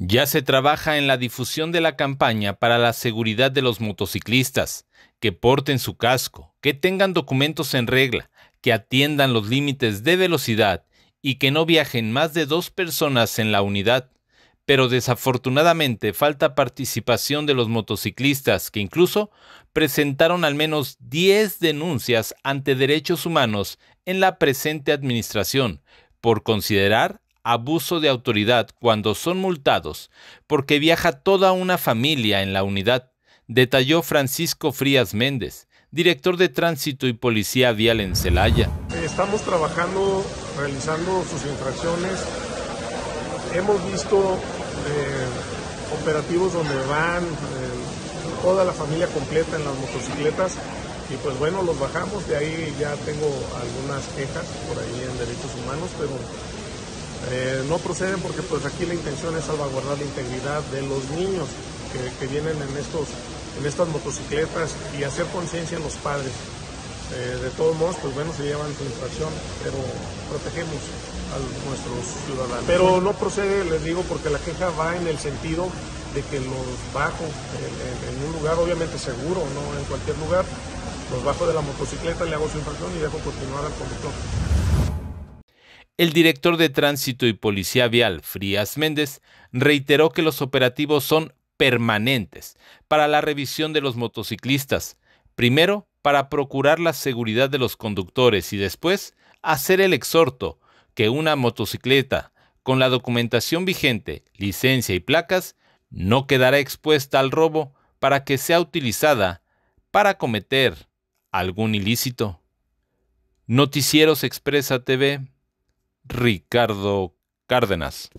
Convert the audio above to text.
Ya se trabaja en la difusión de la campaña para la seguridad de los motociclistas, que porten su casco, que tengan documentos en regla, que atiendan los límites de velocidad y que no viajen más de dos personas en la unidad. Pero desafortunadamente falta participación de los motociclistas que incluso presentaron al menos 10 denuncias ante derechos humanos en la presente administración por considerar abuso de autoridad cuando son multados porque viaja toda una familia en la unidad, detalló Francisco Frías Méndez, director de Tránsito y Policía Vial en Celaya. Estamos trabajando, realizando sus infracciones. Hemos visto eh, operativos donde van eh, toda la familia completa en las motocicletas y pues bueno, los bajamos, de ahí ya tengo algunas quejas por ahí en derechos humanos, pero eh, no proceden porque pues aquí la intención es salvaguardar la integridad de los niños que, vienen en, estos, en estas motocicletas y hacer conciencia en los padres. Eh, de todos modos, pues bueno, se llevan su infracción, pero protegemos a nuestros ciudadanos. Pero no procede, les digo, porque la queja va en el sentido de que los bajo en, en un lugar obviamente seguro, no en cualquier lugar, los bajo de la motocicleta, le hago su infracción y dejo continuar al conductor. El director de Tránsito y Policía Vial, Frías Méndez, reiteró que los operativos son permanentes para la revisión de los motociclistas, primero para procurar la seguridad de los conductores y después hacer el exhorto que una motocicleta con la documentación vigente, licencia y placas no quedará expuesta al robo para que sea utilizada para cometer algún ilícito. Noticieros Expresa TV Ricardo Cárdenas.